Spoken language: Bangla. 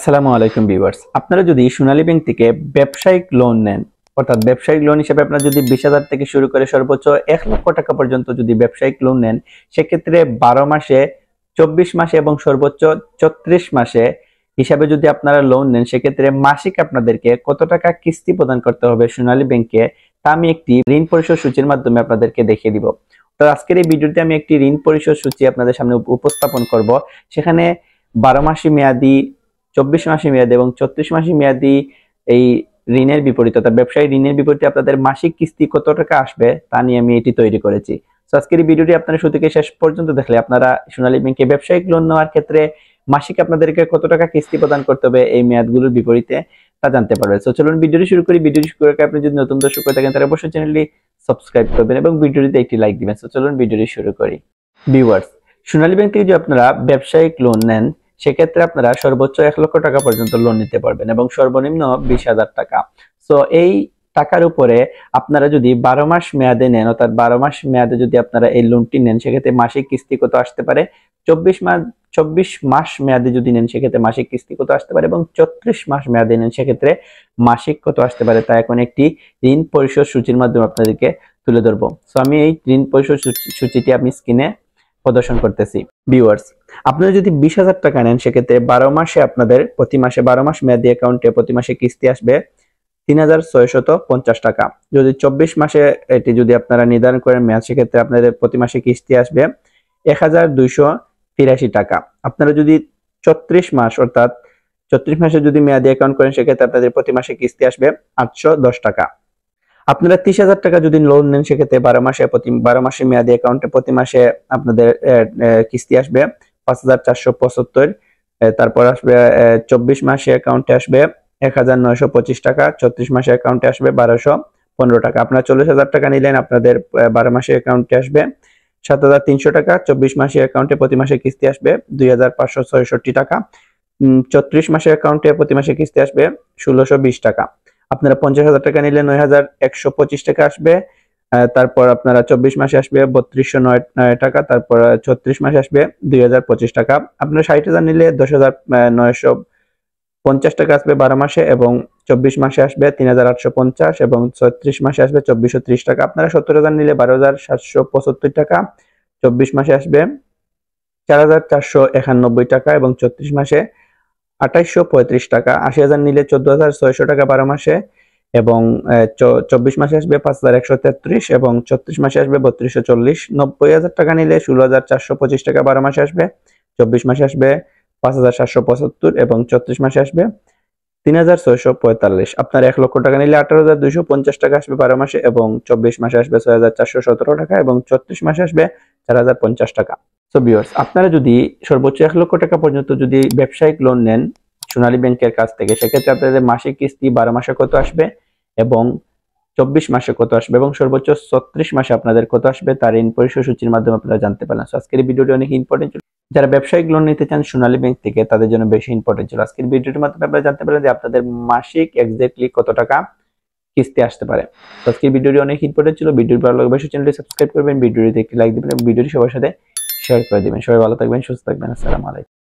আসসালামু আলাইকুম ভিউয়ার্স। আপনারা যদি সোনালী ব্যাংক থেকে ব্যবসায়িক লোন নেন, অর্থাৎ ব্যবসায়িক লোন হিসেবে আপনারা যদি বিশ হাজার থেকে শুরু করে সর্বোচ্চ এক লক্ষ টাকা পর্যন্ত যদি ব্যবসায়িক লোন নেন, সেক্ষেত্রে বারো মাসে, চব্বিশ মাসে এবং সর্বোচ্চ ছত্রিশ মাসে হিসাবে যদি আপনারা লোন নেন, সেক্ষেত্রে মাসিক আপনাদেরকে কত টাকা কিস্তি প্রদান করতে হবে সোনালী ব্যাংকে, তা আমি একটি ঋণ পরিশোধ সূচির মাধ্যমে আপনাদেরকে দেখিয়ে দিব। তো আজকের এই ভিডিওতে আমি একটি ঋণ পরিশোধ সূচি আপনাদের সামনে উপস্থাপন করব। সেখানে বারো মাসি মেয়াদি চব্বিশ মাসি মেয়াদি এবং ছত্রিশ মাসি মেয়াদি এই ঋণের বিপরীত, অর্থাৎ ব্যবসায়ী ঋণের বিপরীতে আপনাদের মাসিক কিস্তি কত টাকা আসবে তা নিয়ে আমি এটি তৈরি করেছি। তো আজকের এই ভিডিওটি আপনারা শুরু শেষ পর্যন্ত দেখলে আপনারা সোনালী ব্যাংকে ব্যবসায়িক লোন নেওয়ার ক্ষেত্রে মাসিক আপনাদেরকে কত টাকা কিস্তি প্রদান করতে হবে এই মেয়াদগুলোর বিপরীতে তা জানতে পারবেন। তো চলুন ভিডিওটি শুরু করি। ভিডিওটি শুরু করে আপনি যদি নতুন দর্শক হয়ে থাকেন, তাহলে অবশ্যই চ্যানেলটি সাবস্ক্রাইব করবেন এবং ভিডিওটিতে একটি লাইক দিবেন। তো চলুন ভিডিওটি শুরু করি। ভিউয়ার্স সোনালী ব্যাংক থেকে যদি আপনারা ব্যবসায়িক লোন নেন সেক্ষেত্রে আপনারা সর্বোচ্চ এক লক্ষ টাকা পর্যন্ত লোন নিতে পারবেন এবং সর্বনিম্ন বিশ হাজার টাকা। তো এই টাকার উপরে আপনারা যদি বারো মাস মেয়াদে নেন, অর্থাৎ বারো মাস মেয়াদে যদি আপনারা এই লোনটি নেন, সেক্ষেত্রে মাসিক কিস্তি কত আসতে পারে? চব্বিশ মাস চব্বিশ মাস মেয়াদে যদি নেন, সেক্ষেত্রে মাসিক কিস্তি কত আসতে পারে? এবং চত্রিশ মাস মেয়াদে নেন, সেক্ষেত্রে মাসিক কত আসতে পারে? তা এখন একটি ঋণ পরিশোধ সূচির মাধ্যমে আপনাদেরকে তুলে ধরবো। তো আমি এই ঋণ পরিশোধ সূচি- সূচিটি আমি স্ক্রিনে প্রদর্শন করতেছি। ভিউয়ার্স আপনারা যদি বিশ হাজার টাকা নেন, সেক্ষেত্রে বারো মাসে আপনাদের প্রতি মাসে, বারো মাস মেয়াদি অ্যাকাউন্টে প্রতি মাসে কিস্তি আসবে তিন হাজার ছয়শত পঞ্চাশ টাকা। যদি চব্বিশ মাসে এটি যদি আপনারা নির্ধারণ করেন মেয়াদ, সেক্ষেত্রে আপনাদের প্রতি মাসে কিস্তি আসবে এক হাজার দুইশো তিরাশি টাকা। আপনারা যদি ছত্রিশ মাস, অর্থাৎ ছত্রিশ মাসে যদি মেয়াদি অ্যাকাউন্ট করেন, সেক্ষেত্রে আপনাদের প্রতি মাসে কিস্তি আসবে আটশো দশ টাকা। আপনারা তিরিশ হাজার টাকা যদি লোন নেন, সেক্ষেত্রে বারো মাসে প্রতি, বারো মাসে মেয়াদি অ্যাকাউন্টে প্রতি মাসে আপনাদের কিস্তি আসবে পাঁচ হাজার চারশো পঁচাত্তর। তারপর আসবে চব্বিশ মাসে অ্যাকাউন্টে আসবে এক হাজার নয়শো পঁচিশ টাকা, ছত্রিশ মাসে অ্যাকাউন্টে আসবে বারোশো পনেরো টাকা। আপনার চল্লিশ হাজার টাকা নিলেন, আপনাদের বারো মাসে অ্যাকাউন্টে আসবে সাত হাজার তিনশো টাকা, চব্বিশ মাসে অ্যাকাউন্টে প্রতি মাসে কিস্তি আসবে দুই হাজার পাঁচশো ছয়ষট্টি টাকা। চত্রিশ মাসে অ্যাকাউন্টে প্রতি মাসে কিস্তি আসবে ষোলোশো বিশ টাকা। আপনারা পঞ্চাশ হাজার টাকা নিলে নয় হাজার একশো পঁচিশ টাকা আসবে। তারপর আপনারা চব্বিশ মাসে আসবে বত্রিশশো নয় টাকা, তারপর ছত্রিশ মাসে আসবে দুই হাজার পঁচিশ টাকা। আপনারা ষাট হাজার নিলে দশ হাজার নয়শো পঞ্চাশ টাকা আসবে বারো মাসে এবং চব্বিশ মাসে আসবে তিন হাজার আটশো পঞ্চাশ এবং ছত্রিশ মাসে আসবে চব্বিশশো ত্রিশ টাকা। আপনারা সত্তর হাজার নিলে বারো হাজার সাতশো পঁচাত্তর টাকা, চব্বিশ মাসে আসবে চার হাজার চারশো একানব্বই টাকা এবং ছত্রিশ মাসে আঠাইশশো পঁয়ত্রিশ টাকা। আশি হাজার নিলে চোদ্দ হাজার ছয়শো টাকা বারো মাসে এবং চব্বিশ মাসে আসবে পাঁচ হাজার একশো তেত্রিশ এবং ছত্রিশ মাসে আসবে বত্রিশশো চল্লিশ। নব্বই হাজার টাকা নিলে ষোলো হাজার চারশো পঁচিশ টাকা বারো মাসে আসবে। চব্বিশ মাসে আসবে পাঁচ হাজার সাতশো পঁচাত্তর এবং ছত্রিশ মাসে আসবে তিন হাজার ছয়শো পঁয়তাল্লিশ। আপনার এক লক্ষ টাকা নিলে আঠারো হাজার দুইশো পঞ্চাশ টাকা আসবে বারো মাসে এবং চব্বিশ মাসে আসবে ছয় হাজার চারশো সতেরো টাকা এবং ছত্রিশ মাসে আসবে চার হাজার পঞ্চাশ টাকা। সো ভিউয়ার্স আপনারা যদি সর্বোচ্চ এক লক্ষ টাকা পর্যন্ত যদি ব্যবসায়িক লোন নেন সোনালী ব্যাংকের কাছ থেকে সেক্ষেত্রে আপনাদের মাসিক কিস্তি বারো মাসে কত আসবে এবং চব্বিশ মাসে কত আসবে এবং সর্বোচ্চ ছত্রিশ মাসে আপনাদের কত আসবে তার ঋণ পরিশোধ সূচির মাধ্যমে আপনারা জানতে পারেন So, আজকের ভিডিওটি অনেক ইম্পর্টেন্ট ছিল। যারা ব্যবসায়িক লোন নিতে চান সোনালী ব্যাংক থেকে তাদের জন্য বেশি ইম্পর্টেন্ট ছিল। আজকের ভিডিওটির মাধ্যমে আপনারা জানতে পারেন যে আপনাদের মাসিক এক্স্যাক্টলি কত টাকা কিস্তি আসতে পারে। আজকের ভিডিওটি অনেক ইম্পর্টেন্ট ছিল। ভিডিওটি ভালো লাগবে চ্যানেলটি সাবস্ক্রাইব করবেন ভিডিওটিতে একটি লাইক দিবেন এবং ভিডিওটি সবার সাথে শেয়ার করে দিবেন। সবাই ভালো থাকবেন সুস্থ থাকবেন। আসসালামু